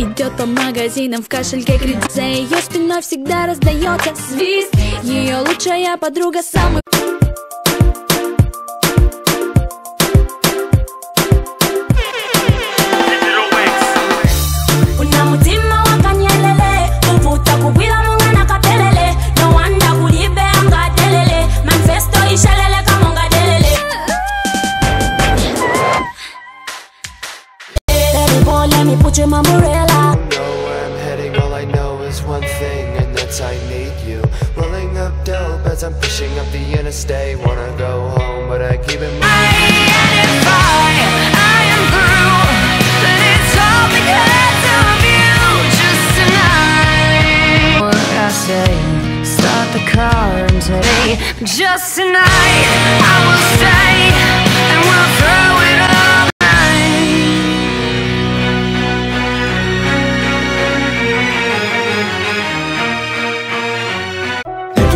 идет по магазинам В кошельке кредит За ее спиной всегда раздается. Свист Ее лучшая подруга самый Una mutima wakanyelele kuvuta I'm fishing up the interstate. Wanna go home, but I keep it moving. I am through. Then it's all because of you just tonight. What I say, start the car and say, just tonight I will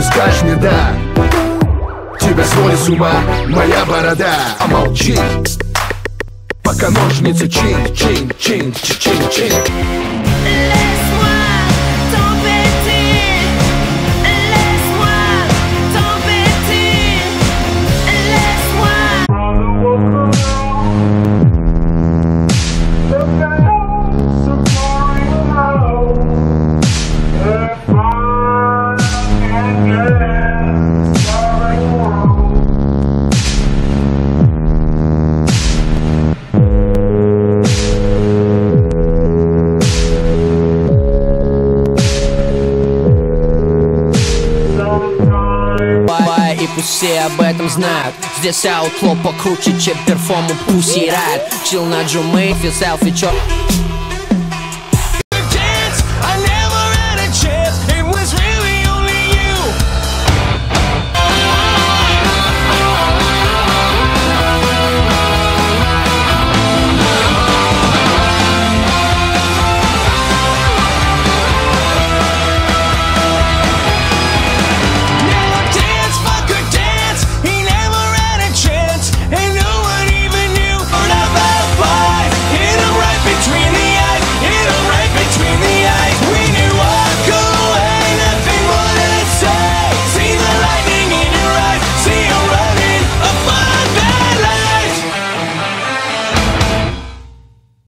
скажешь мне да Тебя сводит с ума моя борода. А молчи. Пока ножницы чин, пусть все об этом знают. Здесь аутло покруче, чем перформу Pussy Riot. Чил на джумы, фил селфи, чё